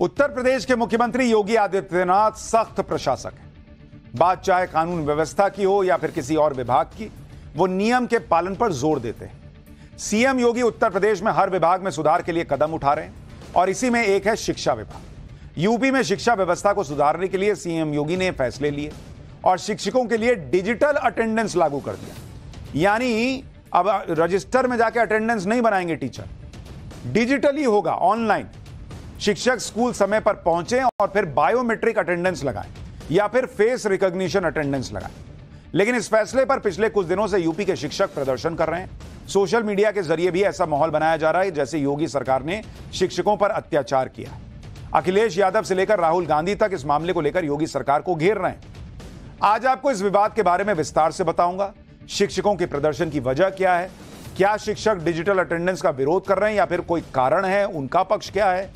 उत्तर प्रदेश के मुख्यमंत्री योगी आदित्यनाथ सख्त प्रशासक हैं। बात चाहे कानून व्यवस्था की हो या फिर किसी और विभाग की, वो नियम के पालन पर ज़ोर देते हैं। सीएम योगी उत्तर प्रदेश में हर विभाग में सुधार के लिए कदम उठा रहे हैं और इसी में एक है शिक्षा विभाग। यूपी में शिक्षा व्यवस्था को सुधारने के लिए सीएम योगी ने फैसले लिए और शिक्षकों के लिए डिजिटल अटेंडेंस लागू कर दिया। यानी अब रजिस्टर में जाके अटेंडेंस नहीं बनाएँगे टीचर। डिजिटली होगा, ऑनलाइन। शिक्षक स्कूल समय पर पहुँचे और फिर बायोमेट्रिक अटेंडेंस लगाएँ, या फिर फेस रिकॉग्निशन अटेंडेंस लगाएँ। लेकिन इस फैसले पर पिछले कुछ दिनों से यूपी के शिक्षक प्रदर्शन कर रहे हैं। सोशल मीडिया के ज़रिए भी ऐसा माहौल बनाया जा रहा है, जैसे योगी सरकार ने शिक्षकों पर अत्याचार किया। अखिलेश यादव से लेकर राहुल गांधी तक इस मामले को लेकर योगी सरकार को घेर रहे हैं। आज आपको इस विवाद के बारे में विस्तार से बताऊँगा। शिक्षकों के प्रदर्शन की वजह क्या है? क्या शिक्षक डिजिटल अटेंडेंस का विरोध कर रहे हैं या फिर कोई कारण है? उनका पक्ष क्या है?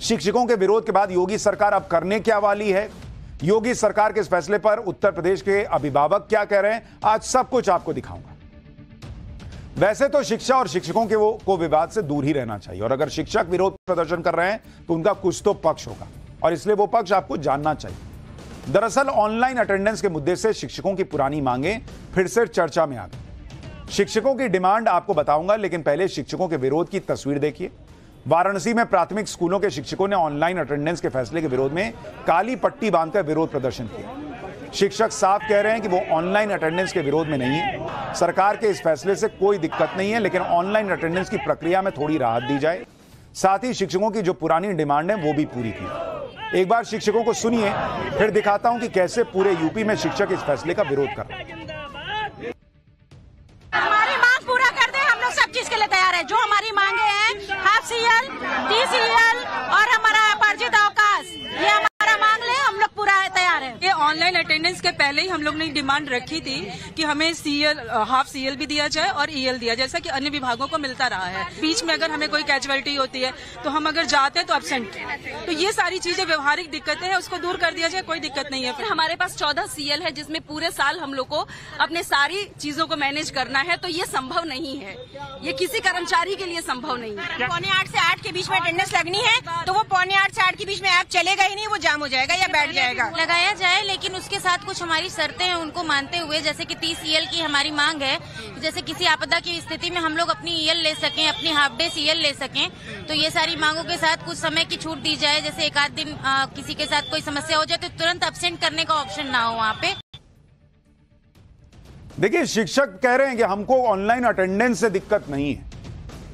शिक्षकों के विरोध के बाद योगी सरकार अब करने क्या वाली है? योगी सरकार के इस फैसले पर उत्तर प्रदेश के अभिभावक क्या कह रहे हैं? आज सब कुछ आपको दिखाऊँगा। वैसे तो शिक्षा और शिक्षकों के वो, को विवाद से दूर ही रहना चाहिए। और अगर शिक्षक विरोध प्रदर्शन कर रहे हैं तो उनका कुछ तो पक्ष होगा। और इसलिए वो पक्ष आपको जानना चाहिए। दरअसल ऑनलाइन अटेंडेंस के मुद्दे से शिक्षकों की पुरानी मांगे फिर से चर्चा में आ गई। शिक्षकों की डिमांड आपको बताऊँगा, लेकिन पहले शिक्षकों के विरोध की तस्वीर देखिए। वाराणसी में प्राथमिक स्कूलों के शिक्षकों ने ऑनलाइन अटेंडेंस के फैसले के विरोध में काली पट्टी बांधकर विरोध प्रदर्शन किया। शिक्षक साफ़ कह रहे हैं कि वो ऑनलाइन अटेंडेंस के विरोध में नहीं है। सरकार के इस फैसले से कोई दिक्कत नहीं है, लेकिन ऑनलाइन अटेंडेंस की प्रक्रिया में थोड़ी राहत दी जाए। साथ ही शिक्षकों की जो पुरानी डिमांड है, वो भी पूरी की। एक बार शिक्षकों को सुनिए, फिर दिखाता हूँ कि कैसे पूरे यूपी में शिक्षक इस फैसले का विरोध कर रहे हैं। हाफ़ टी सीरियल और हमारा अपार्जित अवकाश ये हमारा मांग ले हम लोग पूरा तैयार है ये ऑनलाइन अटेंडेंस के पहले ही हम लोग ने डिमांड रखी थी कि हमें सीएल हाफ़ सीएल भी दिया जाए और ईएल दिया जैसा कि अन्य विभागों को मिलता रहा है। बीच में अगर हमें कोई कैजुअलिटी होती है तो हम अगर जाते हैं तो एबसेंट तो ये सारी चीज़ें व्यवहारिक दिक्कतें हैं उसको दूर कर दिया जाए कोई दिक्कत नहीं है फिर। हमारे पास चौदह सीएल है जिसमें पूरे साल हम लोग को अपने सारी चीज़ों को मैनेज करना है तो ये संभव नहीं है। ये किसी कर्मचारी के लिए संभव नहीं है। पौने आठ से आठ के बीच में अटेंडेंस लगनी है तो वो पौने आठ से आठ के बीच में ऐप चलेगा ही नहीं वो जाम हो जाएगा या बैठ जाएगा। लगाया जाए लेकिन उसके साथ कुछ हमारी शर्तें हैं उनको मानते हुए जैसे कि तीस ईएल की हमारी मांग है जैसे किसी आपदा की स्थिति में हम लोग अपनी ईएल ले सकें अपनी हाफ़ डे सीएल ले सकें तो ये सारी मांगों के साथ कुछ समय की छूट दी जाए जैसे एक आध दिन आ, किसी के साथ कोई समस्या हो जाए तो तुरंत अब्सेंट करने का ऑप्शन ना हो वहाँ पे। देखिए शिक्षक कह रहे हैं कि हमको ऑनलाइन अटेंडेंस से दिक्कत नहीं है।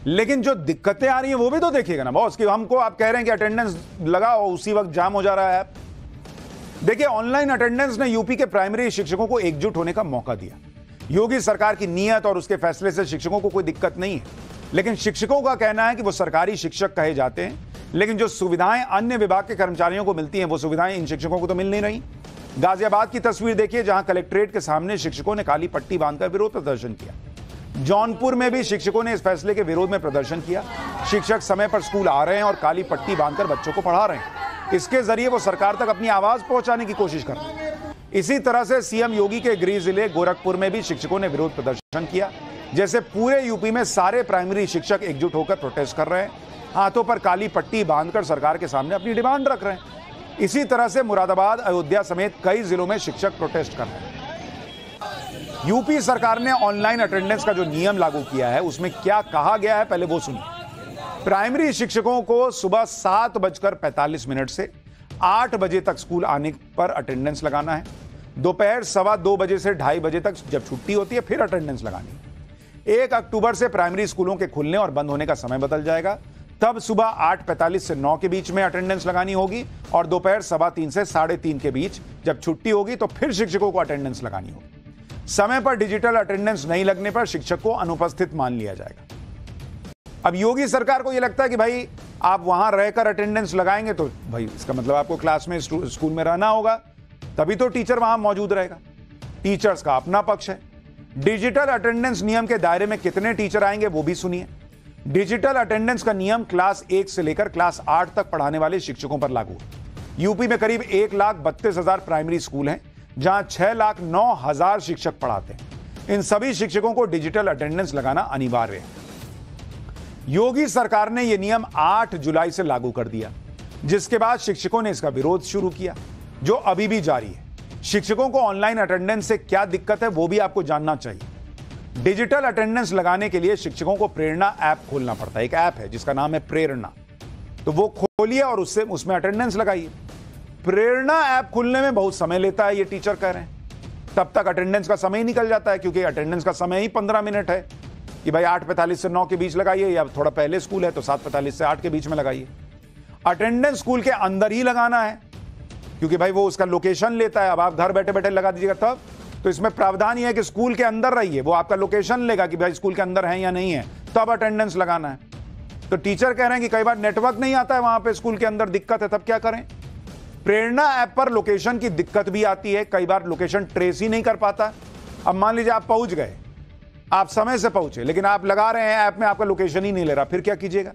लेकिन जो दिक्कतें आ रही हैं वो भी तो देखिएगा ना बॉस कि हमको आप कह रहे हैं कि अटेंडेंस लगाओ उसी वक्त जाम हो जा रहा है देखिए ऑनलाइन अटेंडेंस ने यूपी के प्राइमरी शिक्षकों को एकजुट होने का मौका दिया। योगी सरकार की नीयत और उसके फैसले से शिक्षकों को कोई दिक्कत नहीं है। लेकिन शिक्षकों का कहना है कि वो सरकारी शिक्षक कहे जाते हैं, लेकिन जो सुविधाएँ अन्य विभाग के कर्मचारियों को मिलती हैं, वो सुविधाएँ इन शिक्षकों को तो मिल नहीं रही। गाजियाबाद की तस्वीर देखिए, जहाँ कलेक्ट्रेट के सामने शिक्षकों ने काली पट्टी बांधकर विरोध प्रदर्शन किया। जौनपुर में भी शिक्षकों ने इस फैसले के विरोध में प्रदर्शन किया। शिक्षक समय पर स्कूल आ रहे हैं और काली पट्टी बांधकर बच्चों को पढ़ा रहे हैं। इसके ज़रिए वो सरकार तक अपनी आवाज़ पहुँचाने की कोशिश कर रहे हैं। इसी तरह से सीएम योगी के गृह ज़िले गोरखपुर में भी शिक्षकों ने विरोध प्रदर्शन किया, जैसे पूरे यूपी में सारे प्राइमरी शिक्षक एकजुट होकर प्रोटेस्ट कर रहे हैं। हाथों पर काली पट्टी बांधकर सरकार के सामने अपनी डिमांड रख रहे हैं। इसी तरह से मुरादाबाद, अयोध्या समेत कई जिलों में शिक्षक प्रोटेस्ट कर रहे हैं। यूपी सरकार ने ऑनलाइन अटेंडेंस का जो नियम लागू किया है, उसमें क्या कहा गया है, पहले वो सुनिए। प्राइमरी शिक्षकों को सुबह सात बजकर पैंतालीस मिनट से आठ बजे तक स्कूल आने पर अटेंडेंस लगाना है। दोपहर सवा दो बजे से ढाई बजे तक जब छुट्टी होती है, फिर अटेंडेंस लगानी एक अक्टूबर से प्राइमरी स्कूलों के खुलने और बंद होने का समय बदल जाएगा। तब सुबह आठ पैंतालीस से नौ के बीच में अटेंडेंस लगानी होगी और दोपहर सवा तीन से साढ़े तीन के बीच जब छुट्टी होगी तो फिर शिक्षकों को अटेंडेंस लगानी होगी। समय पर डिजिटल अटेंडेंस नहीं लगने पर शिक्षक को अनुपस्थित मान लिया जाएगा। अब योगी सरकार को यह लगता है कि भाई, आप वहाँ रहकर अटेंडेंस लगाएँगे तो भाई, इसका मतलब आपको क्लास में स्कूल में रहना होगा, तभी तो टीचर वहाँ मौजूद रहेगा। टीचर्स का अपना पक्ष है। डिजिटल अटेंडेंस नियम के दायरे में कितने टीचर आएँगे, वो भी सुनिए। डिजिटल अटेंडेंस का नियम क्लास एक से लेकर क्लास आठ तक पढ़ाने वाले शिक्षकों पर लागू है। यूपी में करीब एक लाख बत्तीस हज़ार प्राइमरी स्कूल हैं, जहाँ छह लाख नौ हज़ार शिक्षक पढ़ाते हैं। इन सभी शिक्षकों को डिजिटल अटेंडेंस लगाना अनिवार्य है। योगी सरकार ने यह नियम 8 जुलाई से लागू कर दिया, जिसके बाद शिक्षकों ने इसका विरोध शुरू किया, जो अभी भी जारी है। शिक्षकों को ऑनलाइन अटेंडेंस से क्या दिक्कत है, वो भी आपको जानना चाहिए। डिजिटल अटेंडेंस लगाने के लिए शिक्षकों को प्रेरणा ऐप खोलना पड़ता है, एक ऐप है, जिसका नाम है प्रेरणा। तो वो खोलिए और उससे, उसमें अटेंडेंस लगाइए। प्रेरणा ऐप खुलने में बहुत समय लेता है, ये टीचर कह रहे हैं। तब तक अटेंडेंस का समय ही निकल जाता है, क्योंकि अटेंडेंस का समय ही पंद्रह मिनट है। कि भाई आठ पैंतालीस से नौ के बीच लगाइए, या थोड़ा पहले स्कूल है तो सात पैंतालीस से आठ के बीच में लगाइए। अटेंडेंस स्कूल के अंदर ही लगाना है, क्योंकि भाई वो उसका लोकेशन लेता है। अब आप घर बैठे बैठे लगा दीजिएगा तब तो इसमें प्रावधान ये है कि स्कूल के अंदर रहिए। वो आपका लोकेशन लेगा कि भाई स्कूल के अंदर है या नहीं है, तब अटेंडेंस लगाना है। तो टीचर कह रहे हैं कि कई बार नेटवर्क नहीं आता है वहाँ पे स्कूल के अंदर, दिक्कत है, तब क्या करें? प्रेरणा ऐप पर लोकेशन की दिक्कत भी आती है, कई बार लोकेशन ट्रेस ही नहीं कर पाता। अब मान लीजिए आप पहुँच गए आप समय से पहुँचे, लेकिन आप लगा रहे हैं ऐप में आपका लोकेशन ही नहीं ले रहा, फिर क्या कीजिएगा?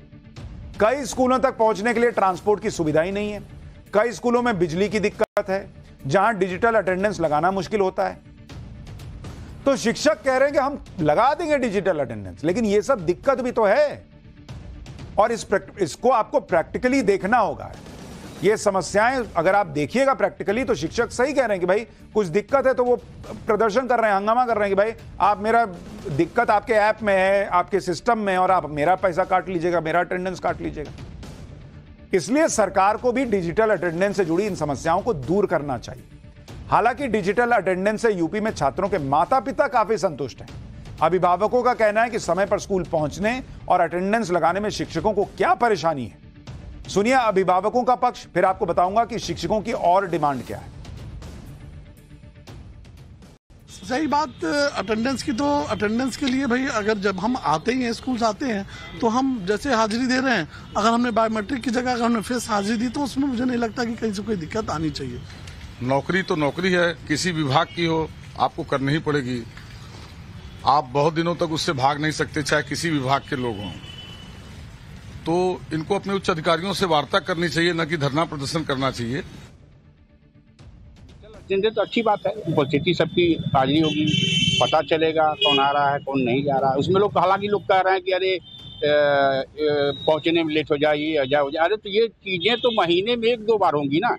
कई स्कूलों तक पहुँचने के लिए ट्रांसपोर्ट की सुविधा ही नहीं है। कई स्कूलों में बिजली की दिक्कत है, जहाँ डिजिटल अटेंडेंस लगाना मुश्किल होता है। तो शिक्षक कह रहे हैं कि हम लगा देंगे डिजिटल अटेंडेंस लेकिन यह सब दिक्कत भी तो है। और इस इसको आपको प्रैक्टिकली देखना होगा। ये समस्याएँ अगर आप देखिएगा प्रैक्टिकली तो शिक्षक सही कह रहे हैं कि भाई, कुछ दिक्कत है तो वो प्रदर्शन कर रहे हैं, हंगामा कर रहे हैं कि भाई, आप मेरा दिक्कत आपके ऐप में है, आपके सिस्टम में और आप मेरा पैसा काट लीजिएगा, मेरा अटेंडेंस काट लीजिएगा। इसलिए सरकार को भी डिजिटल अटेंडेंस से जुड़ी इन समस्याओं को दूर करना चाहिए। हालाँकि डिजिटल अटेंडेंस से यूपी में छात्रों के माता पिता काफ़ी संतुष्ट हैं। अभिभावकों का कहना है कि समय पर स्कूल पहुँचने और अटेंडेंस लगाने में शिक्षकों को क्या परेशानी है? सुनिए अभिभावकों का पक्ष फिर आपको बताऊँगा कि शिक्षकों की और डिमांड क्या है। सही बात अटेंडेंस की तो अटेंडेंस के लिए भाई अगर जब हम आते ही हैं स्कूल आते हैं तो हम जैसे हाजिरी दे रहे हैं अगर हमने बायोमेट्रिक की जगह अगर हमने फेस हाजिरी दी तो उसमें मुझे नहीं लगता कि कहीं से कोई दिक्कत आनी चाहिए। नौकरी तो नौकरी है किसी विभाग की हो आपको करनी ही पड़ेगी। आप बहुत दिनों तक उससे भाग नहीं सकते चाहे किसी विभाग के लोग हों। तो इनको अपने उच्च अधिकारियों से वार्ता करनी चाहिए न कि धरना प्रदर्शन करना चाहिए। तो अच्छी बात है। उपस्थिति सबकी हाजिरी होगी। पता चलेगा कौन आ रहा है कौन नहीं जा रहा। है उसमें लोग हालाँकि लोग कह रहे हैं कि अरे पहुँचने में लेट हो जाए ये अजा हो जाए। अरे तो ये चीज़ें तो महीने में एक दो बार होंगी ना।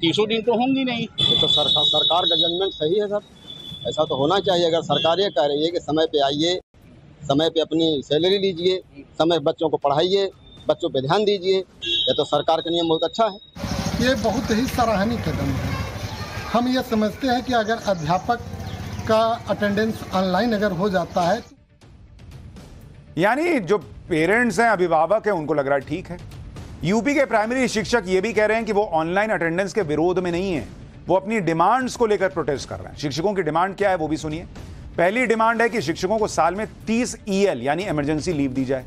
तीसों दिन तो होंगी नहीं। तो सरकार सरकार का जजमेंट सही है सर। ऐसा तो होना चाहिए। अगर सरकार ये कह रही है कि समय पे आइए। समय पे अपनी सैलरी लीजिए समय बच्चों को पढ़ाइए बच्चों पे ध्यान दीजिए ये तो सरकार का नियम बहुत अच्छा है। ये बहुत ही सराहनीय कदम है। हम ये समझते हैं कि अगर अध्यापक का अटेंडेंस ऑनलाइन अगर हो जाता है यानी जो पेरेंट्स हैं अभिभावक हैं उनको लग रहा है ठीक है। यूपी के प्राइमरी शिक्षक ये भी कह रहे हैं कि वो ऑनलाइन अटेंडेंस के विरोध में नहीं है। वो अपनी डिमांड्स को लेकर प्रोटेस्ट कर रहे हैं। शिक्षकों की डिमांड क्या है वो भी सुनिए। पहली डिमांड है कि शिक्षकों को साल में 30 ईएल यानी इमरजेंसी लीव दी जाए।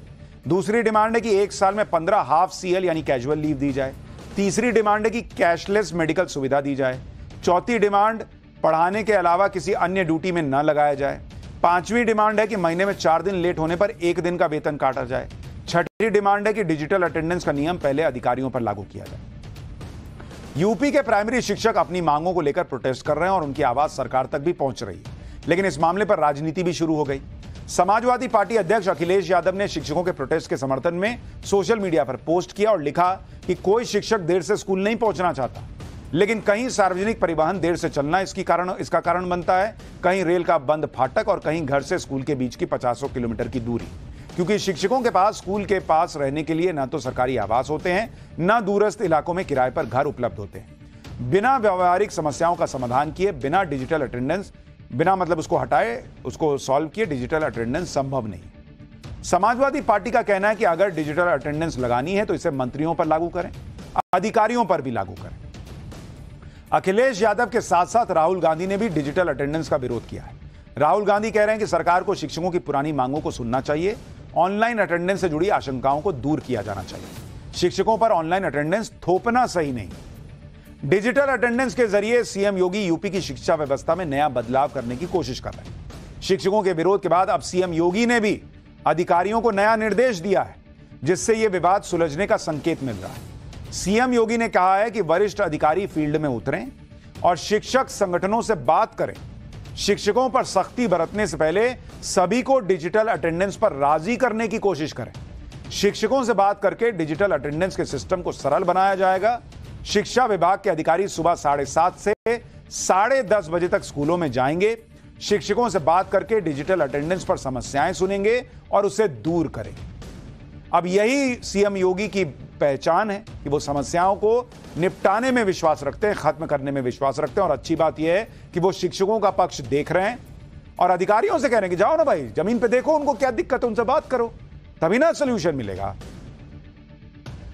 दूसरी डिमांड है कि एक साल में 15 हाफ़ सीएल यानी कैजुअल लीव दी जाए। तीसरी डिमांड है कि कैशलेस मेडिकल सुविधा दी जाए। चौथी डिमांड, पढ़ाने के अलावा किसी अन्य ड्यूटी में न लगाया जाए। पांचवी डिमांड है कि महीने में चार दिन लेट होने पर एक दिन का वेतन काटा जाए। छठी डिमांड है कि डिजिटल अटेंडेंस का नियम पहले अधिकारियों पर लागू किया जाए। यूपी के प्राइमरी शिक्षक अपनी मांगों को लेकर प्रोटेस्ट कर रहे हैं और उनकी आवाज़ सरकार तक भी पहुँच रही है। लेकिन इस मामले पर राजनीति भी शुरू हो गई। समाजवादी पार्टी अध्यक्ष अखिलेश यादव ने शिक्षकों के प्रोटेस्ट के समर्थन में सोशल मीडिया पर पोस्ट किया और लिखा कि कोई शिक्षक देर से स्कूल नहीं पहुँचना चाहता। लेकिन कहीं सार्वजनिक परिवहन देर से चलना इसकी कारण, इसका कारण बनता है। कहीं रेल का बंद फाटक और कहीं घर से स्कूल के बीच की पचासों किलोमीटर की दूरी। क्योंकि शिक्षकों के पास स्कूल के पास रहने के लिए न तो सरकारी आवास होते हैं, न दूरस्थ इलाकों में किराए पर घर उपलब्ध होते हैं। बिना व्यवहारिक समस्याओं का समाधान किए, बिना डिजिटल अटेंडेंस बिना मतलब उसको हटाए, उसको सॉल्व किए डिजिटल अटेंडेंस संभव नहीं। समाजवादी पार्टी का कहना है कि अगर डिजिटल अटेंडेंस लगानी है तो इसे मंत्रियों पर लागू करें, अधिकारियों पर भी लागू करें। अखिलेश यादव के साथ साथ राहुल गांधी ने भी डिजिटल अटेंडेंस का विरोध किया है। राहुल गांधी कह रहे हैं कि सरकार को शिक्षकों की पुरानी मांगों को सुनना चाहिए ऑनलाइन अटेंडेंस से जुड़ी आशंकाओं को दूर किया जाना चाहिए। शिक्षकों पर ऑनलाइन अटेंडेंस थोपना सही नहीं। डिजिटल अटेंडेंस के ज़रिए सीएम योगी यूपी की शिक्षा व्यवस्था में नया बदलाव करने की कोशिश कर रहे हैं। शिक्षकों के विरोध के बाद अब सीएम योगी ने भी अधिकारियों को नया निर्देश दिया है, जिससे यह विवाद सुलझने का संकेत मिल रहा है। सीएम योगी ने कहा है कि वरिष्ठ अधिकारी फ़ील्ड में उतरें और शिक्षक संगठनों से बात करें। शिक्षकों पर सख्ती बरतने से पहले सभी को डिजिटल अटेंडेंस पर राज़ी करने की कोशिश करें। शिक्षकों से बात करके डिजिटल अटेंडेंस के सिस्टम को सरल बनाया जाएगा शिक्षा विभाग के अधिकारी सुबह साढ़े सात से साढ़े दस बजे तक स्कूलों में जाएँगे। शिक्षकों से बात करके डिजिटल अटेंडेंस पर समस्याएँ सुनेंगे और उसे दूर करेंगे। अब यही सीएम योगी की पहचान है कि वो समस्याओं को निपटाने में विश्वास रखते हैं, खत्म करने में विश्वास रखते हैं और अच्छी बात यह है कि वो शिक्षकों का पक्ष देख रहे हैं और अधिकारियों से कह रहे हैं कि जाओ ना भाई, ज़मीन पे देखो उनको, क्या दिक्कत है उनसे बात करो, तभी ना सोल्यूशन मिलेगा।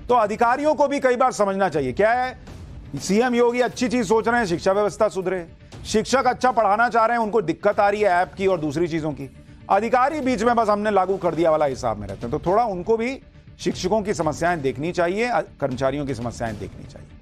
तो अधिकारियों को भी कई बार समझना चाहिए। क्या है? सीएम योगी अच्छी चीज़ सोच रहे हैं, शिक्षा व्यवस्था सुधरे। शिक्षक अच्छा पढ़ाना चाह रहे हैं, उनको दिक्कत आ रही है ऐप की और दूसरी चीज़ों की। अधिकारी बीच में बस हमने लागू कर दिया वाला हिसाब में रहते हैं। तो थोड़ा उनको भी शिक्षकों की समस्याएँ देखनी चाहिए, कर्मचारियों की समस्याएँ देखनी चाहिए।